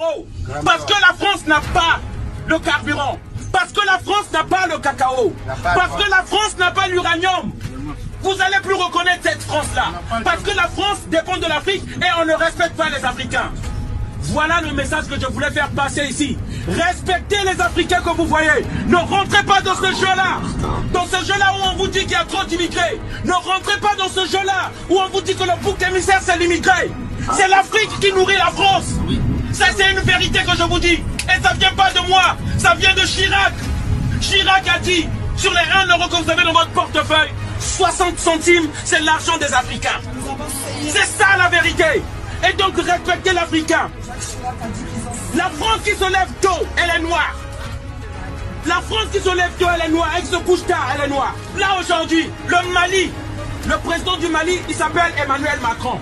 cacao. Parce que la France n'a pas le carburant. Parce que la France n'a pas le cacao. Parce que la France n'a pas l'uranium. Vous allez plus reconnaître cette France-là. Parce que la France dépend de l'Afrique et on ne respecte pas les Africains. Voilà le message que je voulais faire passer ici. Respectez les Africains que vous voyez. Ne rentrez pas dans ce jeu-là. Dans ce jeu-là où on vous dit qu'il y a trop d'immigrés. Ne rentrez pas dans ce jeu-là où on vous dit que le bouc émissaire c'est l'immigré. C'est l'Afrique qui nourrit la France. Ça c'est une vérité que je vous dis. Et ça vient pas de moi. Ça vient de Chirac. Chirac a dit, sur les 1 euro que vous avez dans votre portefeuille, 60 centimes, c'est l'argent des Africains. C'est ça la vérité. Et donc respectez l'Africain. La France qui se lève tôt, elle est noire. La France qui se lève tôt, elle est noire. Elle se couche tard, elle est noire. Là aujourd'hui, le Mali, le président du Mali, il s'appelle Emmanuel Macron.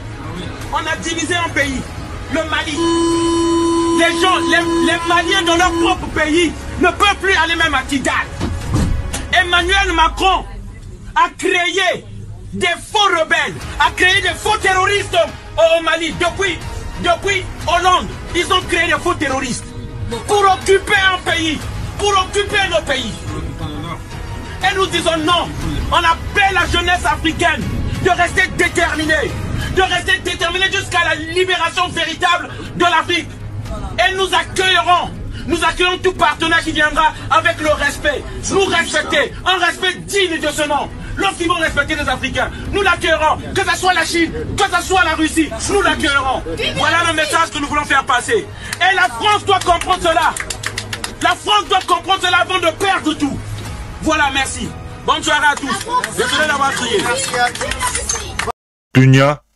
On a divisé un pays, le Mali. Les gens, les, Maliens dans leur propre pays ne peuvent plus aller même à Kidal. Emmanuel Macron a créé des faux rebelles, a créé des faux terroristes au Mali. Depuis, depuis Hollande, ils ont créé des faux terroristes pour occuper un pays, pour occuper nos pays. Et nous disons non. On appelle la jeunesse africaine de rester déterminée, de rester déterminée jusqu'à la libération véritable de l'Afrique. Et nous accueillerons, nous accueillons tout partenaire qui viendra avec le respect. Nous respecter, un respect digne de ce nom. Lorsqu'ils vont respecter les Africains, nous l'accueillerons. Que ce soit la Chine, que ce soit la Russie, nous l'accueillerons. Voilà le message que nous voulons faire passer. Et la France doit comprendre cela. La France doit comprendre cela avant de perdre tout. Voilà, merci. Bonne soirée à tous. Désolé d'avoir crié.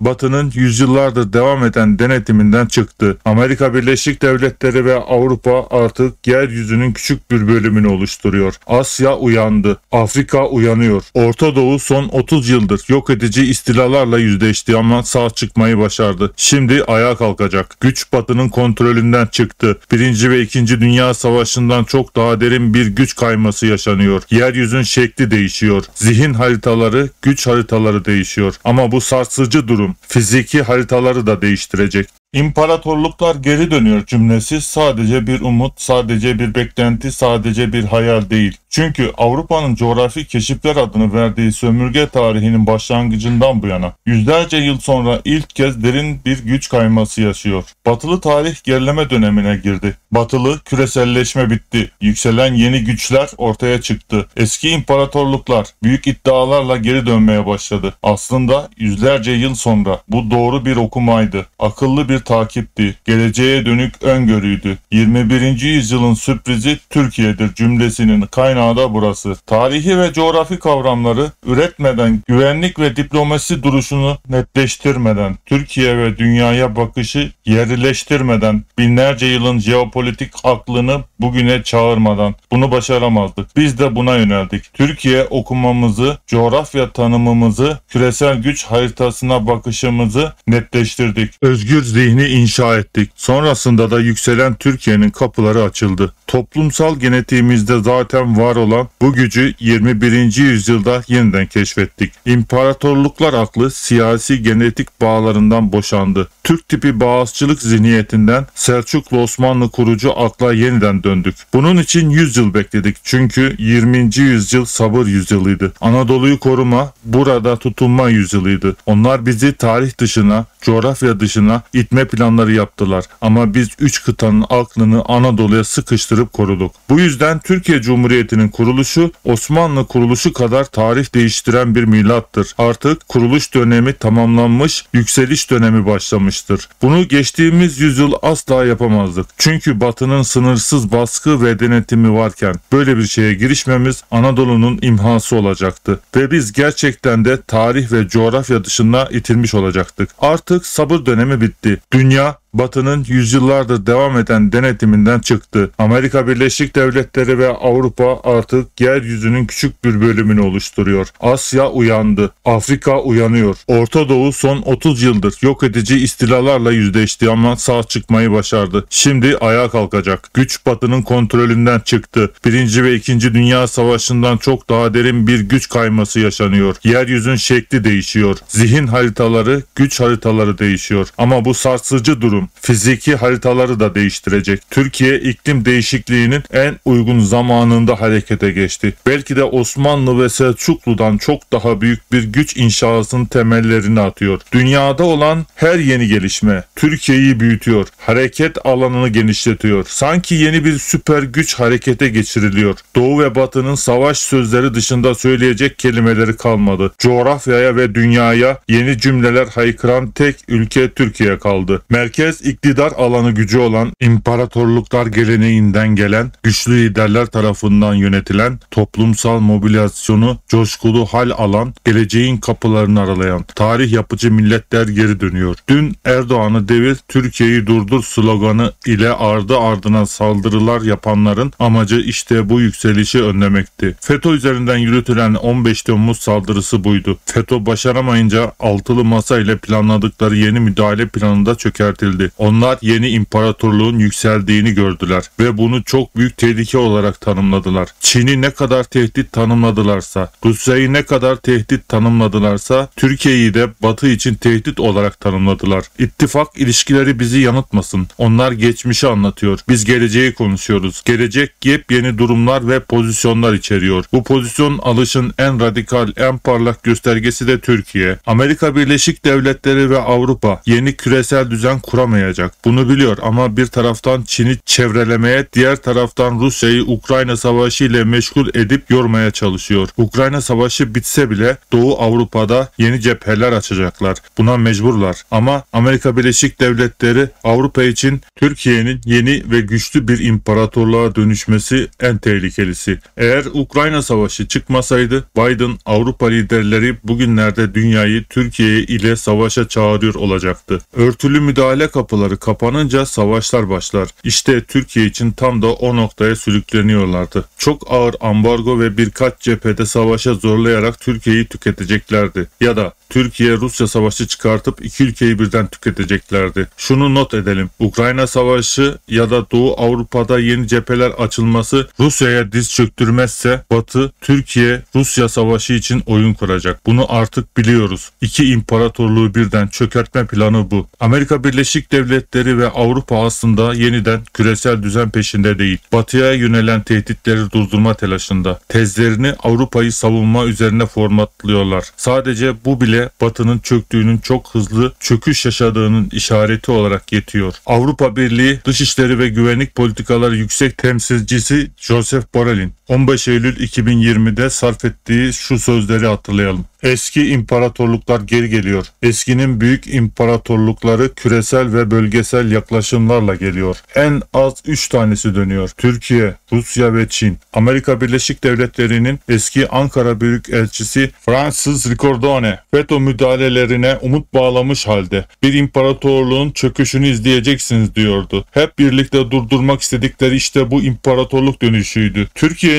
Batı'nın yüzyıllardır devam eden denetiminden çıktı. Amerika Birleşik Devletleri ve Avrupa artık yeryüzünün küçük bir bölümünü oluşturuyor. Asya uyandı. Afrika uyanıyor. Orta Doğu son 30 yıldır yok edici istilalarla yüzleşti ama sağ çıkmayı başardı. Şimdi ayağa kalkacak. Güç Batı'nın kontrolünden çıktı. Birinci ve İkinci Dünya Savaşı'ndan çok daha derin bir güç kayması yaşanıyor. Yeryüzün şekli değişiyor. Zihin haritaları, güç haritaları değişiyor. Ama bu sarsıcı durum fiziki haritaları da değiştirecek. İmparatorluklar geri dönüyor cümlesi sadece bir umut, sadece bir beklenti, sadece bir hayal değil. Çünkü Avrupa'nın coğrafi keşifler adını verdiği sömürge tarihinin başlangıcından bu yana yüzlerce yıl sonra ilk kez derin bir güç kayması yaşıyor. Batılı tarih gerileme dönemine girdi. Batılı küreselleşme bitti. Yükselen yeni güçler ortaya çıktı. Eski imparatorluklar büyük iddialarla geri dönmeye başladı. Aslında yüzlerce yıl sonra bu doğru bir okumaydı. Akıllı bir takipti. Geleceğe dönük öngörüydü. 21. yüzyılın sürprizi Türkiye'dir cümlesinin kaynağı da burası. Tarihi ve coğrafi kavramları üretmeden, güvenlik ve diplomasi duruşunu netleştirmeden, Türkiye ve dünyaya bakışı yerleştirmeden, binlerce yılın jeopolitik aklını bugüne çağırmadan bunu başaramazdık. Biz de buna yöneldik. Türkiye okumamızı, coğrafya tanımımızı, küresel güç haritasına bakışımızı netleştirdik. Özgür zihni inşa ettik. Sonrasında da yükselen Türkiye'nin kapıları açıldı. Toplumsal genetiğimizde zaten var olan bu gücü 21. yüzyılda yeniden keşfettik. İmparatorluklar aklı siyasi genetik bağlarından boşandı. Türk tipi bağızçılık zihniyetinden Selçuklu Osmanlı kurucu akla yeniden döndük. Bunun için 100 yıl bekledik. Çünkü 20. yüzyıl sabır yüzyılıydı. Anadolu'yu koruma, burada tutunma yüzyılıydı. Onlar bizi tarih dışına, coğrafya dışına itme planları yaptılar. Ama biz üç kıtanın aklını Anadolu'ya sıkıştırıp koruduk. Bu yüzden Türkiye Cumhuriyeti'nin kuruluşu Osmanlı kuruluşu kadar tarih değiştiren bir milattır. Artık kuruluş dönemi tamamlanmış, yükseliş dönemi başlamıştır. Bunu geçtiğimiz yüzyıl asla yapamazdık. Çünkü Batı'nın sınırsız baskı ve denetimi varken böyle bir şeye girişmemiz Anadolu'nun imhası olacaktı. Ve biz gerçekten de tarih ve coğrafya dışında itilmiş olacaktık. Artık sabır dönemi bitti. Dünya Batı'nın yüzyıllardır devam eden denetiminden çıktı. Amerika Birleşik Devletleri ve Avrupa artık yeryüzünün küçük bir bölümünü oluşturuyor. Asya uyandı. Afrika uyanıyor. Orta Doğu son 30 yıldır yok edici istilalarla yüzleşti ama sağ çıkmayı başardı. Şimdi ayağa kalkacak. Güç Batı'nın kontrolünden çıktı. Birinci ve İkinci Dünya Savaşı'ndan çok daha derin bir güç kayması yaşanıyor. Yeryüzün şekli değişiyor. Zihin haritaları, güç haritaları değişiyor. Ama bu sarsıcı durum durum. Fiziki haritaları da değiştirecek. Türkiye iklim değişikliğinin en uygun zamanında harekete geçti. Belki de Osmanlı ve Selçuklu'dan çok daha büyük bir güç inşasının temellerini atıyor. Dünyada olan her yeni gelişme Türkiye'yi büyütüyor. Hareket alanını genişletiyor. Sanki yeni bir süper güç harekete geçiriliyor. Doğu ve Batı'nın savaş sözleri dışında söyleyecek kelimeleri kalmadı. Coğrafyaya ve dünyaya yeni cümleler haykıran tek ülke Türkiye kaldı. Merkez iktidar alanı gücü olan imparatorluklar geleneğinden gelen güçlü liderler tarafından yönetilen toplumsal mobilizasyonu coşkulu hal alan geleceğin kapılarını aralayan tarih yapıcı milletler geri dönüyor. Dün Erdoğan'ı devir Türkiye'yi durdur sloganı ile ardı ardına saldırılar yapanların amacı işte bu yükselişi önlemekti. FETÖ üzerinden yürütülen 15 Temmuz saldırısı buydu. FETÖ başaramayınca altılı masa ile planladıkları yeni müdahale planında çökertildi. Onlar yeni imparatorluğun yükseldiğini gördüler ve bunu çok büyük tehlike olarak tanımladılar. Çin'i ne kadar tehdit tanımladılarsa, Rusya'yı ne kadar tehdit tanımladılarsa, Türkiye'yi de Batı için tehdit olarak tanımladılar. İttifak ilişkileri bizi yanıltmasın. Onlar geçmişi anlatıyor. Biz geleceği konuşuyoruz. Gelecek yepyeni durumlar ve pozisyonlar içeriyor. Bu pozisyon alışın en radikal, en parlak göstergesi de Türkiye. Amerika Birleşik Devletleri ve Avrupa yeni küresel düzen kuramayacak. Bunu biliyor ama bir taraftan Çin'i çevrelemeye, diğer taraftan Rusya'yı Ukrayna Savaşı ile meşgul edip yormaya çalışıyor. Ukrayna Savaşı bitse bile Doğu Avrupa'da yeni cepheler açacaklar. Buna mecburlar. Ama Amerika Birleşik Devletleri Avrupa için Türkiye'nin yeni ve güçlü bir imparatorluğa dönüşmesi en tehlikelisi. Eğer Ukrayna Savaşı çıkmasaydı Biden Avrupa liderleri bugünlerde dünyayı Türkiye ile savaşa çağırıyor olacaktı. Örtülü müdahale kapıları kapanınca savaşlar başlar. İşte Türkiye için tam da o noktaya sürükleniyorlardı. Çok ağır ambargo ve birkaç cephede savaşa zorlayarak Türkiye'yi tüketeceklerdi. Ya da Türkiye-Rusya savaşı çıkartıp iki ülkeyi birden tüketeceklerdi. Şunu not edelim. Ukrayna savaşı ya da Doğu Avrupa'da yeni cepheler açılması Rusya'ya diz çöktürmezse Batı Türkiye-Rusya savaşı için oyun kuracak. Bunu artık biliyoruz. İki imparatorluğu birden çökertme planı bu. Amerika Birleşik Devletleri ve Avrupa aslında yeniden küresel düzen peşinde değil. Batıya yönelen tehditleri durdurma telaşında. Tezlerini Avrupa'yı savunma üzerine formatlıyorlar. Sadece bu bile Batı'nın çöktüğünün çok hızlı çöküş yaşadığının işareti olarak yetiyor. Avrupa Birliği Dışişleri ve Güvenlik Politikaları Yüksek Temsilcisi Joseph Borrell'in 15 Eylül 2020'de sarf ettiği şu sözleri hatırlayalım. Eski imparatorluklar geri geliyor. Eskinin büyük imparatorlukları küresel ve bölgesel yaklaşımlarla geliyor. En az 3 tanesi dönüyor. Türkiye, Rusya ve Çin. Amerika Birleşik Devletleri'nin eski Ankara Büyükelçisi Francis Ricordone FETÖ müdahalelerine umut bağlamış halde bir imparatorluğun çöküşünü izleyeceksiniz diyordu. Hep birlikte durdurmak istedikleri işte bu imparatorluk dönüşüydü.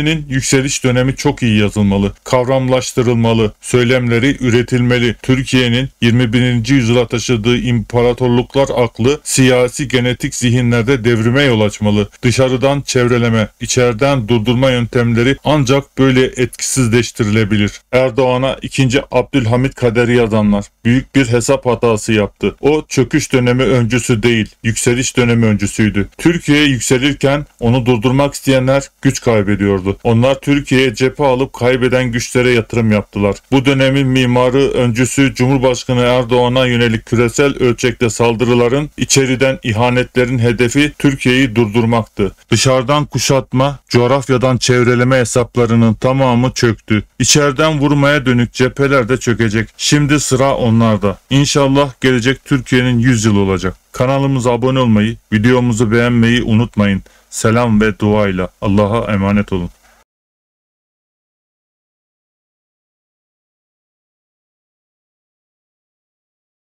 Türkiye'nin yükseliş dönemi çok iyi yazılmalı, kavramlaştırılmalı, söylemleri üretilmeli. Türkiye'nin 21. yüzyıla taşıdığı imparatorluklar aklı siyasi genetik zihinlerde devrime yol açmalı. Dışarıdan çevreleme, içeriden durdurma yöntemleri ancak böyle etkisizleştirilebilir. Erdoğan'a 2. Abdülhamit kaderi yazanlar büyük bir hesap hatası yaptı. O çöküş dönemi öncüsü değil, yükseliş dönemi öncüsüydü. Türkiye yükselirken onu durdurmak isteyenler güç kaybediyordu. Onlar Türkiye'ye cephe alıp kaybeden güçlere yatırım yaptılar. Bu dönemin mimarı öncüsü Cumhurbaşkanı Erdoğan'a yönelik küresel ölçekte saldırıların içeriden ihanetlerin hedefi Türkiye'yi durdurmaktı. Dışarıdan kuşatma, coğrafyadan çevreleme hesaplarının tamamı çöktü. İçeriden vurmaya dönük cepheler de çökecek. Şimdi sıra onlarda. İnşallah gelecek Türkiye'nin 100 yıl olacak. Kanalımıza abone olmayı, videomuzu beğenmeyi unutmayın. Selam ve duayla Allah'a emanet olun.